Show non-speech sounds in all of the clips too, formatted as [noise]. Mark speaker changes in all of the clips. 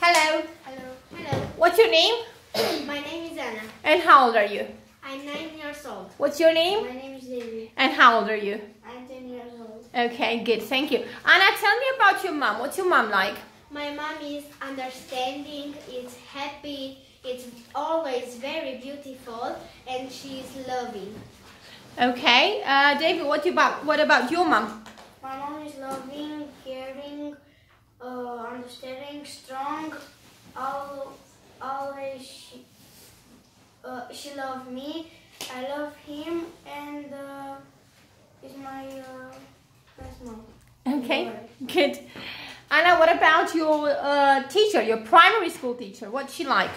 Speaker 1: Hello.
Speaker 2: Hello. Hello.
Speaker 1: What's your name? [coughs]
Speaker 2: My name is Ana.
Speaker 1: And how old are you?
Speaker 2: I'm nine years old.
Speaker 1: What's your name?
Speaker 2: My name is David.
Speaker 1: And how old are you?
Speaker 2: I'm ten years old.
Speaker 1: Okay, good. Thank you. Ana, tell me about your mom. What's your mom like?
Speaker 2: My mom is understanding, is happy, it's always very beautiful, and she's loving.
Speaker 1: Okay. Uh, David, what about what about your mom?
Speaker 2: My mom is loving, caring, uh, understanding, All, always she, uh, she loves me. I love him, and uh, is my uh, best mom.
Speaker 1: Okay, good. Ana, what about your uh, teacher, your primary school teacher? What's she like?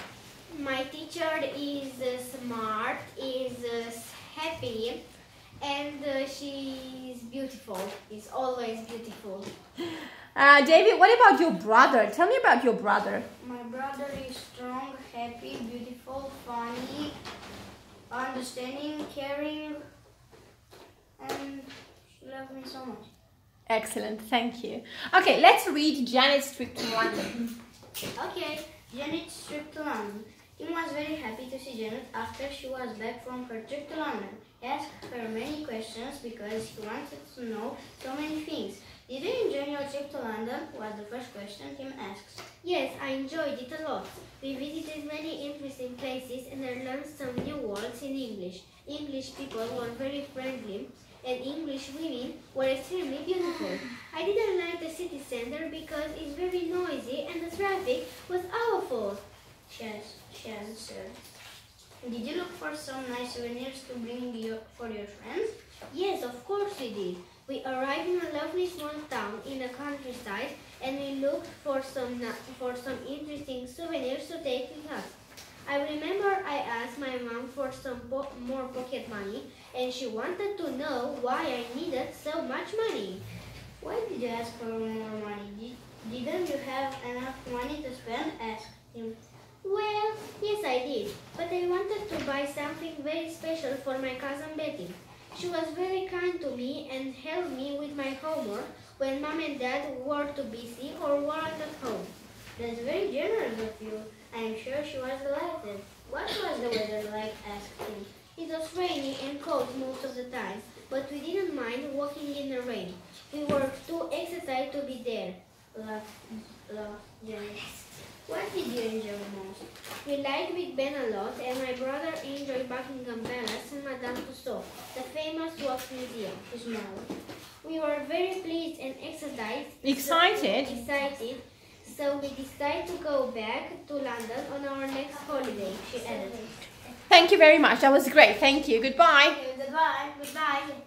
Speaker 2: My teacher is uh, smart, is uh, happy, and uh, she's beautiful. It's always beautiful.
Speaker 1: Uh, David, what about your brother? Tell me about your brother.
Speaker 2: My brother is strong, happy, beautiful, funny, understanding, caring, and she loves me so much.
Speaker 1: Excellent, thank you. Okay, let's read Janet's trip to London.
Speaker 2: Okay, Janet's trip to London. Tim was very happy to see Janet after she was back from her trip to London. He asked her many questions because he wanted to know so many things. Did you enjoy your trip to London? was the first question Tim asked.
Speaker 3: Yes, I enjoyed it a lot. We visited many interesting places and I learned some new words in English. English people were very friendly and English women were extremely beautiful. [sighs] I didn't like the city center because it's very noisy and the traffic was awful.
Speaker 2: Answered. Did you look for some nice souvenirs to bring you, for your friends?
Speaker 3: Yes, of course we did. We arrived in a lovely small town in the countryside and we looked for some for some interesting souvenirs to take with us. I remember I asked my mom for some po- more pocket money and she wanted to know why I needed so much money.
Speaker 2: Why did you ask for more money? Did, didn't you have enough money to spend? asked him.
Speaker 3: Well, yes, I did, but I wanted to buy something very special for my cousin Betty. She was very kind to me and helped me with my homework when mom and dad were too busy or weren't at home.
Speaker 2: That's very generous of you. I am sure she was delighted. What was the weather like? asked him.
Speaker 3: It was rainy and cold most of the time, but we didn't mind walking in the rain. We were too excited to be there.
Speaker 2: What did you enjoy most?
Speaker 3: We liked Big Ben a lot, and my brother enjoyed Buckingham Palace and Madame Tussauds, the famous wax museum.
Speaker 2: He smiled.
Speaker 3: We were very pleased and excited.
Speaker 1: Excited?
Speaker 3: Excited. So we decided to go back to London on our next holiday, she added.
Speaker 1: Thank you very much. That was great. Thank you. Goodbye.
Speaker 2: Okay, goodbye. Goodbye.